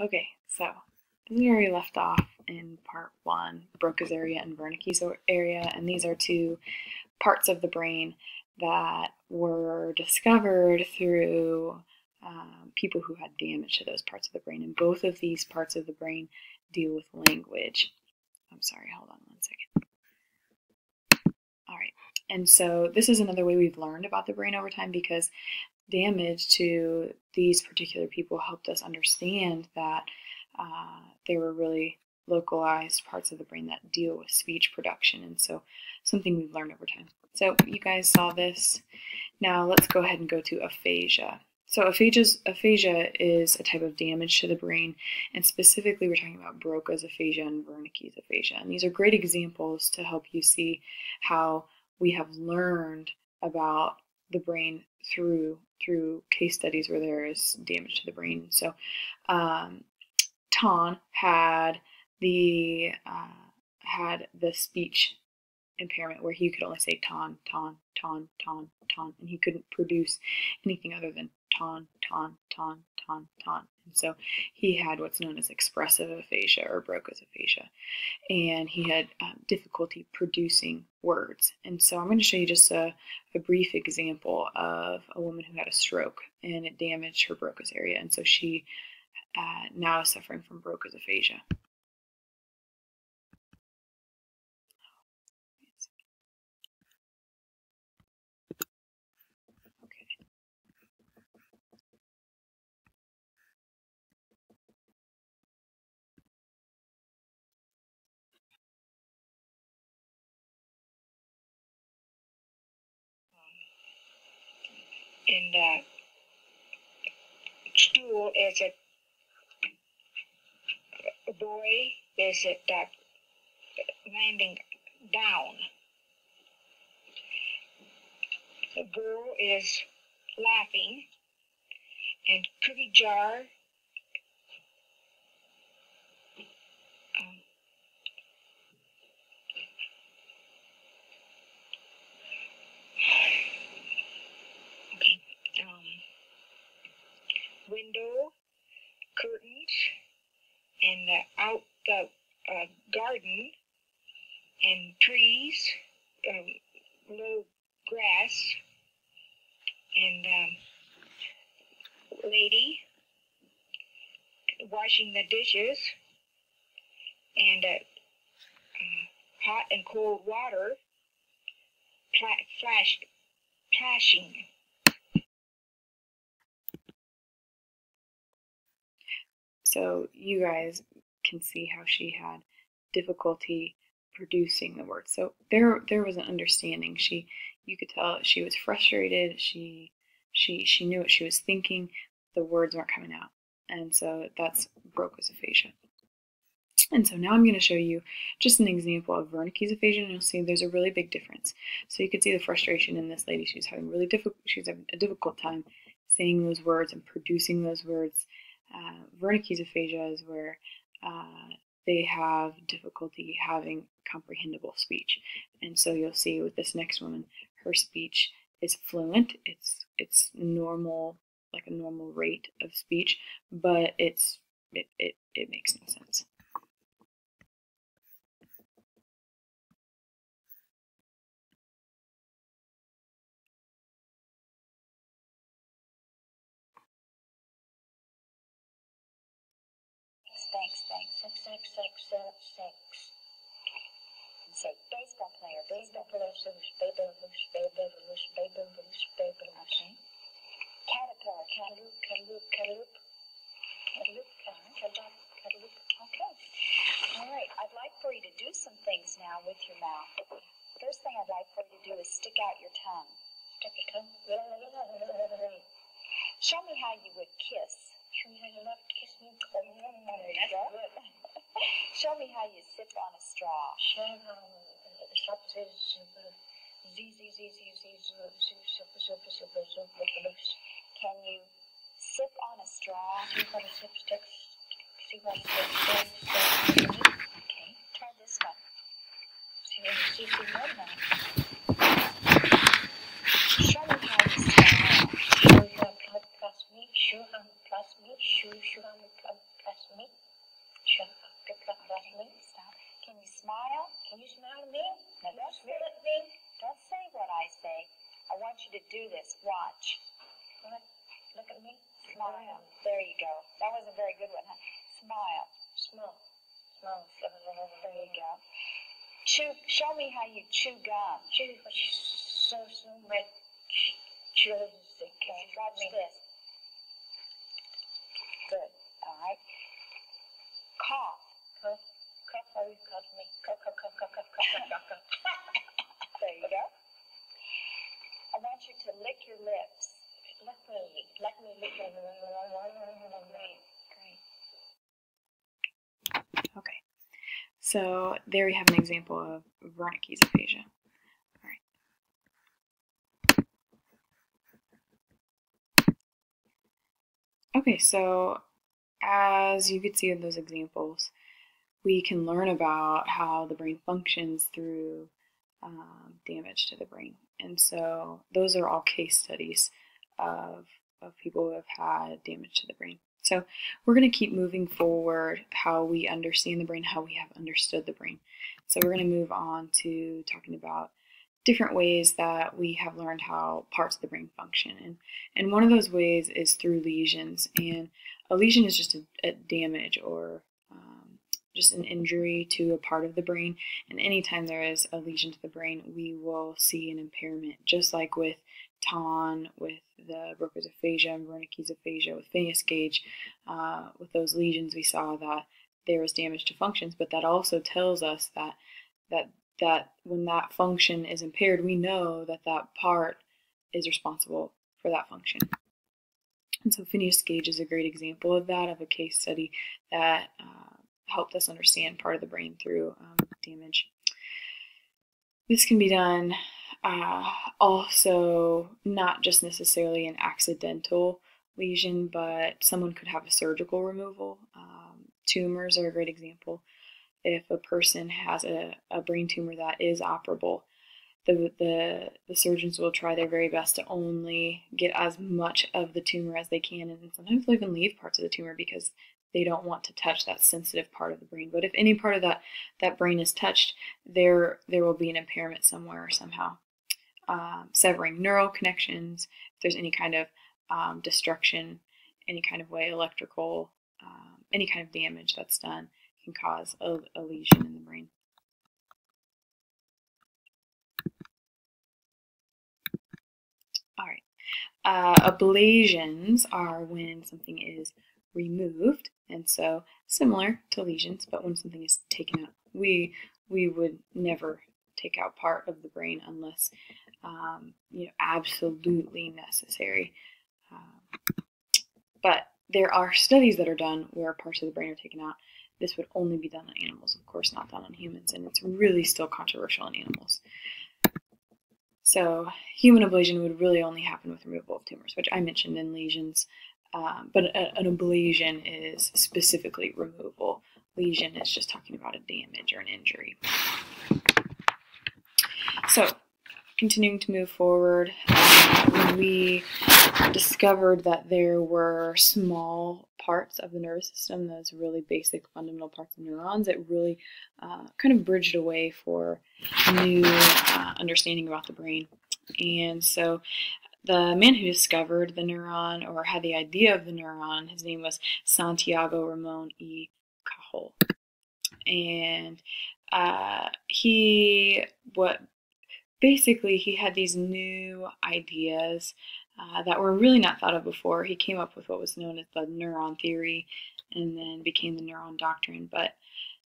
Okay, so this is where we left off in part one, Broca's area and Wernicke's area, and these are two parts of the brain that were discovered through um, people who had damage to those parts of the brain, and both of these parts of the brain deal with language. I'm sorry, hold on one second. All right, and so this is another way we've learned about the brain over time because damage to these particular people helped us understand that uh, they were really localized parts of the brain that deal with speech production. And so something we've learned over time. So you guys saw this. Now let's go ahead and go to aphasia. So aphasia is a type of damage to the brain, and specifically we're talking about Broca's aphasia and Wernicke's aphasia. And these are great examples to help you see how we have learned about the brain through through case studies where there is damage to the brain. So, um, Ton had the uh, had the speech impairment where he could only say ton, ton, ton, ton, ton, and he couldn't produce anything other than ton, ton, ton, ton, ton. And so he had what's known as expressive aphasia or Broca's aphasia, and he had um, difficulty producing words. And so I'm going to show you just a, a brief example of a woman who had a stroke and it damaged her Broca's area, and so she uh, now is suffering from Broca's aphasia. In the stool is a boy? Is it that landing down? The girl is laughing and cookie jar um, window, curtains, and uh, out the uh, garden, and trees, um, low grass, and um, lady washing the dishes, and uh, uh, hot and cold water, pla- flash, plashing. So you guys can see how she had difficulty producing the words. So there there was an understanding. She you could tell she was frustrated. She she she knew what she was thinking. The words weren't coming out. And so that's Broca's aphasia. And so now I'm going to show you just an example of Wernicke's aphasia, and you'll see there's a really big difference. So you can see the frustration in this lady. She's having really difficult. She's having a difficult time saying those words and producing those words uh, Wernicke's aphasia is where uh, they have difficulty having comprehensible speech. And so you'll see with this next woman, her speech is fluent. It's it's normal, like a normal rate of speech, but it's it, it, it makes no sense. 66666. And say, baseball player, baseball player, baby loose, baby loose, baby loose, baby loose. Okay. Caterpillar, cataloop, cataloop, cataloop. Cataloop, cataloop, cataloop. Okay. All right. I'd like for you to do some things now with your mouth. First thing I'd like for you to do is stick out your tongue. Stick your tongue. Show me how you would kiss. Show me how you love to kiss me. That's good. Show me how you sip on a straw. Show me how the shop says z z z z z Can you sip on a straw? See what a sip sticks. See what a sip sticks. Okay, try this one. See when you see the one now. Show me how you smile. Show me how plus me. Show how plus me. Show show how plus That's me. Shut up. That's. Stop. Can you smile? Can you smile at me? Now don't spit at me. Don't say what I say. I want you to do this. Watch. What? Look at me. Smile. There you go. That was a very good one, huh? Smile. Smile. Smile. There you go. Chew. Show me how you chew gum. Chew. So so much. Chew. Okay. Watch this. Good. All right. Cough. Cough postcard me. there you go. I want you to lick your lips. Let me, let me lick your. Great. Okay. So there we have an example of Wernicke's aphasia. All right. Okay, so as you could see in those examples, we can learn about how the brain functions through um, damage to the brain. And so those are all case studies of, of people who have had damage to the brain. So we're going to keep moving forward how we understand the brain, how we have understood the brain. So we're going to move on to talking about different ways that we have learned how parts of the brain function. And, and one of those ways is through lesions. And a lesion is just a, a damage or just an injury to a part of the brain. And anytime there is a lesion to the brain, we will see an impairment, just like with TON, with the Broca's aphasia and Wernicke's aphasia, with Phineas Gage. Uh, with those lesions, we saw that there was damage to functions, but that also tells us that that that when that function is impaired, we know that that part is responsible for that function. And so Phineas Gage is a great example of that, of a case study that uh, helped us understand part of the brain through um, damage. This can be done uh, also not just necessarily an accidental lesion, but someone could have a surgical removal. Um, tumors are a great example. If a person has a, a brain tumor that is operable, the, the, the surgeons will try their very best to only get as much of the tumor as they can, and sometimes they'll even leave parts of the tumor because they don't want to touch that sensitive part of the brain. But if any part of that, that brain is touched, there there will be an impairment somewhere or somehow um, severing neural connections, if there's any kind of um, destruction, any kind of way, electrical, um, any kind of damage that's done can cause a, a lesion in the brain. All right. Uh, ablations are when something is removed, and so similar to lesions, but when something is taken out, we we would never take out part of the brain unless um, you know, absolutely necessary. Um, but there are studies that are done where parts of the brain are taken out. This would only be done on animals, of course, not done on humans, and it's really still controversial in animals. So, human ablation would really only happen with removal of tumors, which I mentioned in lesions. Um, but a, an ablation is specifically removal. Lesion is just talking about a damage or an injury. So, continuing to move forward, um, we discovered that there were small parts of the nervous system, those really basic fundamental parts of neurons, that really uh, kind of bridged a way for new uh, understanding about the brain. And so the man who discovered the neuron or had the idea of the neuron, his name was Santiago Ramon y Cajal. And uh, he what basically, he had these new ideas uh, that were really not thought of before. He came up with what was known as the neuron theory and then became the neuron doctrine. But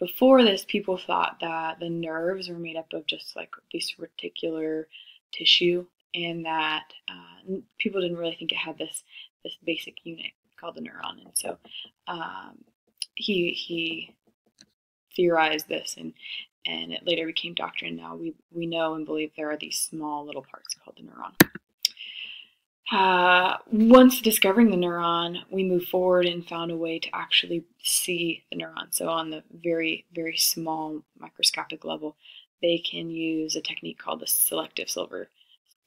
before this, people thought that the nerves were made up of just like this reticular tissue, and that uh, people didn't really think it had this this basic unit called the neuron. And so um, he he theorized this and and it later became doctrine. Now we, we know and believe there are these small little parts called the neuron. Uh, once discovering the neuron, we moved forward and found a way to actually see the neuron. So, on the very, very small microscopic level, they can use a technique called the selective silver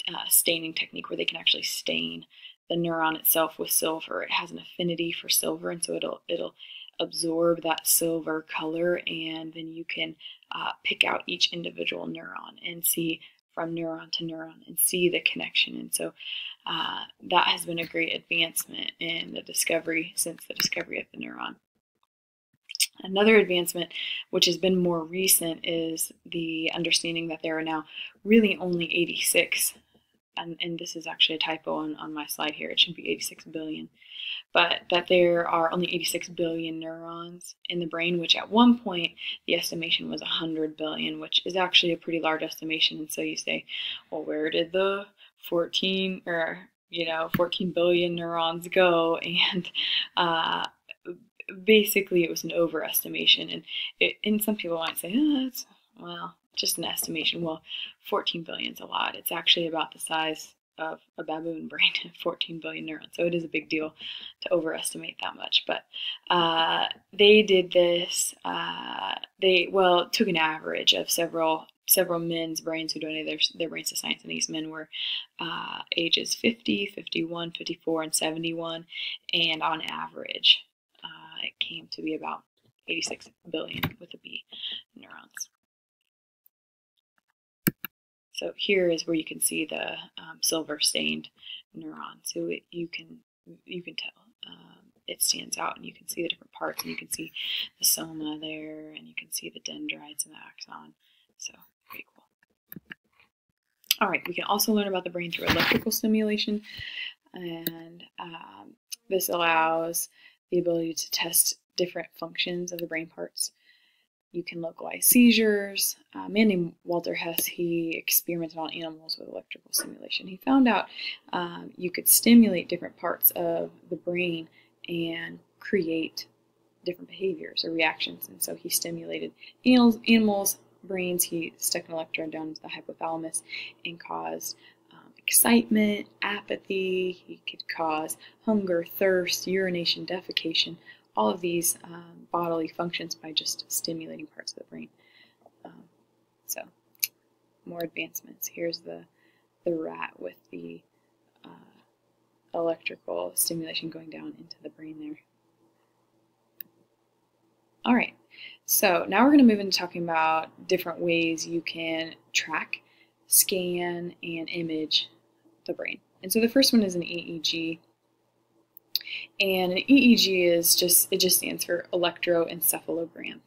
uh, staining technique, where they can actually stain the neuron itself with silver. It has an affinity for silver, and so it'll it'll absorb that silver color and then you can uh, pick out each individual neuron and see from neuron to neuron and see the connection. And so uh, that has been a great advancement in the discovery since the discovery of the neuron. Another advancement, which has been more recent, is the understanding that there are now really only 86, and, and this is actually a typo on, on my slide here, it should be 86 billion, but that there are only 86 billion neurons in the brain, which at one point the estimation was 100 billion, which is actually a pretty large estimation. And so you say, well, where did the 14 or you know 14 billion neurons go? And uh, basically, it was an overestimation. And it, and some people might say, oh, that's well, just an estimation. Well, 14 billion is a lot. It's actually about the size of a baboon brain, 14 billion neurons. So it is a big deal to overestimate that much. But uh, they did this. Uh, they well took an average of several several men's brains who donated their, their brains to science, and these men were uh, ages 50, 51, 54, and 71, and on average, uh, it came to be about 86 billion with a B neurons. So here is where you can see the um, silver stained neuron. So it, you can you can tell um, it stands out, and you can see the different parts, and you can see the soma there, and you can see the dendrites and the axon. So pretty cool. All right, we can also learn about the brain through electrical stimulation, and um, this allows the ability to test different functions of the brain parts. You can localize seizures. A man named Walter Hess, he experimented on animals with electrical stimulation. He found out um, you could stimulate different parts of the brain and create different behaviors or reactions. And so he stimulated animals, animals brains. He stuck an electrode down into the hypothalamus and caused um, excitement, apathy. He could cause hunger, thirst, urination, defecation, all of these um, bodily functions by just stimulating parts of the brain. Um, so, more advancements. Here's the, the rat with the uh, electrical stimulation going down into the brain there. All right, so now we're going to move into talking about different ways you can track, scan, and image the brain. And so the first one is an EEG. And an EEG is just, it just stands for electroencephalogram.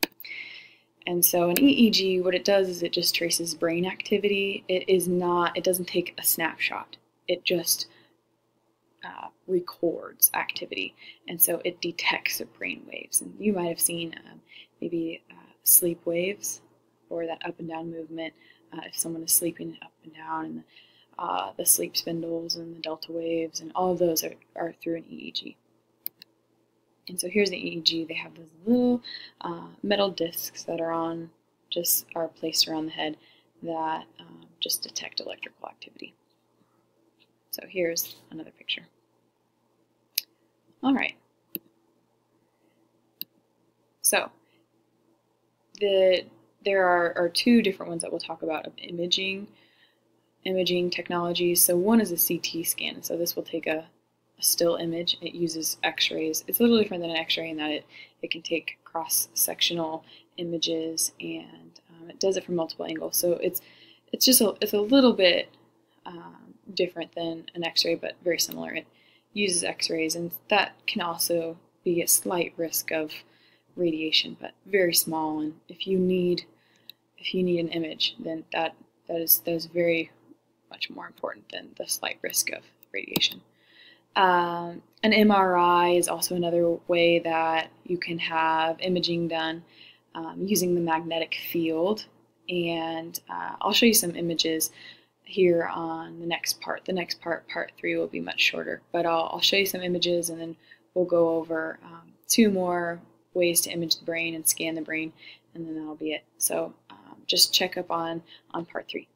And so an EEG, what it does is it just traces brain activity. It is not, it doesn't take a snapshot. It just uh, records activity. And so it detects brain waves. And you might have seen um, maybe uh, sleep waves or that up and down movement uh, if someone is sleeping up and down and the, uh, the sleep spindles and the delta waves and all of those are, are through an EEG. And so here's the EEG. They have those little uh, metal discs that are on, just are placed around the head that um, just detect electrical activity. So here's another picture. All right. So the there are, are two different ones that we'll talk about of imaging imaging technologies. So one is a CT scan. So this will take a, a still image. It uses X-rays. It's a little different than an X-ray in that it, it can take cross-sectional images and um, it does it from multiple angles. So it's it's just a, it's a little bit um, different than an X-ray, but very similar. It uses X-rays, and that can also be a slight risk of radiation, but very small. And if you need if you need an image, then that that is that is very much more important than the slight risk of radiation. Um, an MRI is also another way that you can have imaging done um, using the magnetic field. And uh, I'll show you some images here on the next part. The next part, part three, will be much shorter, but I'll, I'll show you some images and then we'll go over um, two more ways to image the brain and scan the brain, and then that'll be it. So um, just check up on, on part three.